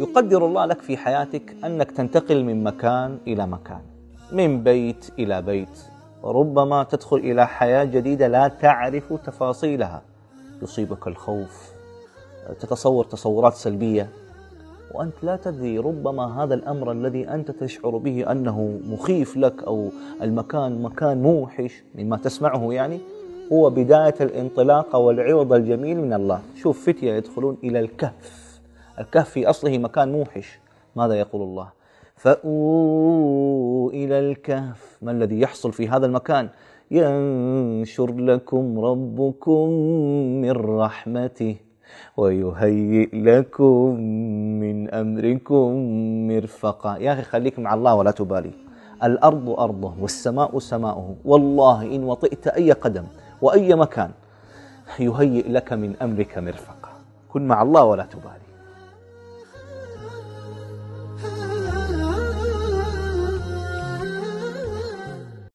يقدر الله لك في حياتك أنك تنتقل من مكان إلى مكان من بيت إلى بيت. وربما تدخل إلى حياة جديدة لا تعرف تفاصيلها. يصيبك الخوف تتصور تصورات سلبية. وأنت لا تدري ربما هذا الأمر الذي أنت تشعر به أنه مخيف لك أو المكان مكان موحش مما تسمعه يعني. هو بداية الانطلاقة والعوض الجميل من الله. شوف فتية يدخلون إلى الكهف. الكهف في أصله مكان موحش. ماذا يقول الله؟ فأووا إلى الكهف. ما الذي يحصل في هذا المكان؟ ينشر لكم ربكم من رحمته ويهيئ لكم من أمركم مرفقا. يا أخي خليك مع الله ولا تبالي. الأرض أرضه والسماء سماؤه. والله إن وطئت أي قدم وأي مكان يهيئ لك من أمرك مرفقا. كن مع الله ولا تبالي.